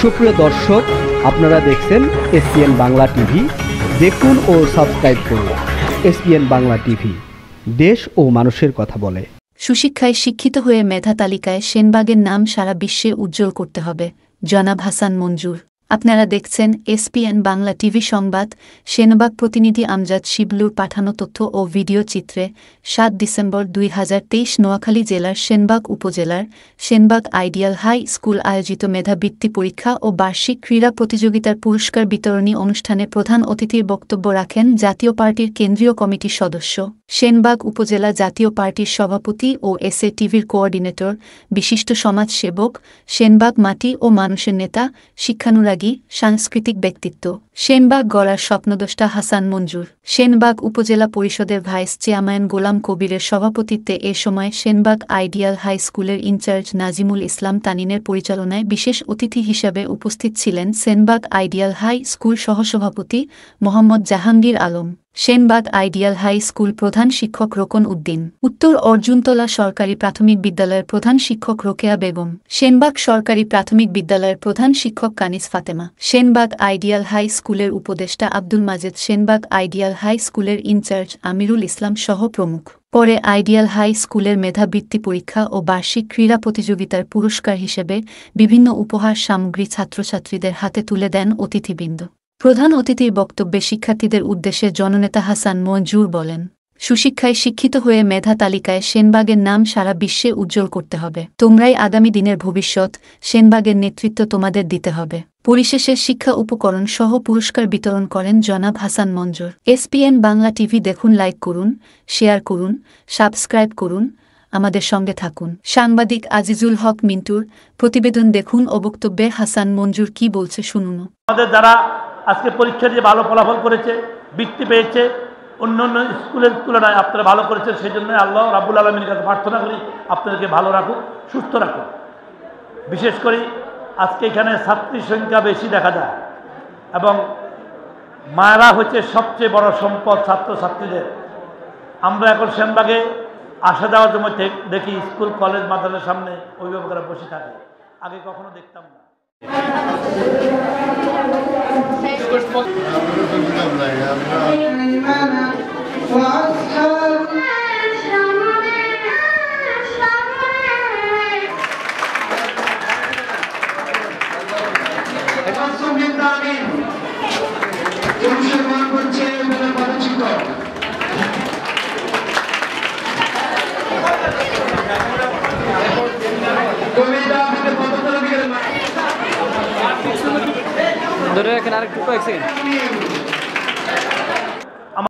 সুপ্রিয় দর্শক, আপনারা দেখছেন এসপিএন বাংলা টিভি। দেখুন ও সাবস্ক্রাইব করুন এসপিএন বাংলা টিভি। দেশ ও মানুষের কথা বলে। সুশিক্ষায় শিক্ষিত হয়ে মেধা তালিকায় সেনবাগের নাম সারা বিশ্বে উজ্জ্বল করতে হবে। জনাব হাসান মঞ্জুর। আপনারা দেখছেন এসপিএন বাংলা টিভি সংবাদ, সেনবাগ প্রতিনিধি আমজাদ শিবলুর পাঠানো তথ্য ও ভিডিও চিত্রে, সাত ডিসেম্বর দুই হাজার তেইশ নোয়াখালী জেলার সেনবাগ উপজেলার সেনবাগ আইডিয়াল হাই স্কুল আয়োজিত মেধাবৃত্তি পরীক্ষা ও বার্ষিক ক্রীড়া প্রতিযোগিতার পুরস্কার বিতরণী অনুষ্ঠানে প্রধান অতিথির বক্তব্য রাখেন জাতীয় পার্টির কেন্দ্রীয় কমিটির সদস্য। সেনবাগ উপজেলা জাতীয় পার্টির সভাপতি ও এস এ টিভির কোঅর্ডিনেটর, বিশিষ্ট সমাজসেবক, সেনবাগ মাটি ও মানুষের নেতা, শিক্ষানুরাগী সাংস্কৃতিক ব্যক্তিত্ব, সেনবাগ গড়ার স্বপ্নদোষ্টা হাসান মঞ্জুর। সেনবাগ উপজেলা পরিষদের ভাইস চেয়ারম্যান গোলাম কবিরের সভাপতিত্বে এ সময় সেনবাগ আইডিয়াল হাই স্কুলের ইনচার্জ নাজিমুল ইসলাম তানিনের পরিচালনায় বিশেষ অতিথি হিসাবে উপস্থিত ছিলেন সেনবাগ আইডিয়াল হাই স্কুল সহসভাপতি Mohammad Jahangir Alam. Senbag ideal high school প্রধান শিক্ষক রোকন উদ্দিন। উত্তর অর্জুনতলা সরকারি প্রাথমিক বিদ্যালয়ের প্রধান শিক্ষক রোকেয়া বেগম। সেনবাগ সরকারি প্রাথমিক বিদ্যালয়ের প্রধান শিক্ষক কানিস ফাতেমা। সেনবাগ আইডিয়াল হাই স্কুলের উপদেষ্টা আব্দুল মাজেদ। সেনবাগ আইডিয়াল হাই স্কুলের ইনচার্জ আমিরুল ইসলাম সহ প্রমুখ। পরে আইডিয়াল হাই স্কুলের মেধাবৃত্তি পরীক্ষা ও বার্ষিক ক্রীড়া প্রতিযোগিতার পুরস্কার হিসেবে বিভিন্ন উপহার সামগ্রী ছাত্রছাত্রীদের হাতে তুলে দেন অতিথিবৃন্দ। প্রধান অতিথির বক্তব্যে শিক্ষার্থীদের উদ্দেশ্যে জননেতা হাসান মঞ্জুর বলেন, সুশিক্ষায় শিক্ষিত হয়ে মেধা তালিকায় সেনবাগের নাম সারা বিশ্বে উজ্জ্বল করতে হবে। তোমরাই আগামী দিনের ভবিষ্যৎ, সেনবাগের নেতৃত্ব তোমাদের দিতে হবে। পরিশেষে শিক্ষা উপকরণ সহ পুরস্কার বিতরণ করেন জনাব হাসান মঞ্জুর। এসপিএন বাংলা টিভি দেখুন, লাইক করুন, শেয়ার করুন, সাবস্ক্রাইব করুন, আমাদের সঙ্গে থাকুন। সাংবাদিক আজিজুল হক মিন্টুর প্রতিবেদন দেখুন ও বক্তব্যে হাসান মঞ্জুর কি বলছে শুনুন। আমাদের যারা আজকে পরীক্ষা দিয়ে ভালো ফলাফল করেছে, বৃত্তি পেয়েছে, অন্য অন্য স্কুলের তুলনায় আপনারা ভালো করেছেন সেই জন্য আল্লাহ রাবুল আলমীর কাছে প্রার্থনা করি আপনাদেরকে ভালো রাখুক, সুস্থ রাখুক। বিশেষ করে আজকে এখানে ছাত্রীর সংখ্যা বেশি দেখা যায় এবং মায়েরা হচ্ছে সবচেয়ে বড় সম্পদ ছাত্রছাত্রীদের। আমরা এখন শ্যামবাগে আসা যাওয়ার দেখ- দেখি স্কুল, কলেজ, মাদ্রাসার সামনে অভিভাবকরা বসে থাকে, আগে কখনো দেখতাম না। وعسى दरिया किनारे टुको एक सेकेंड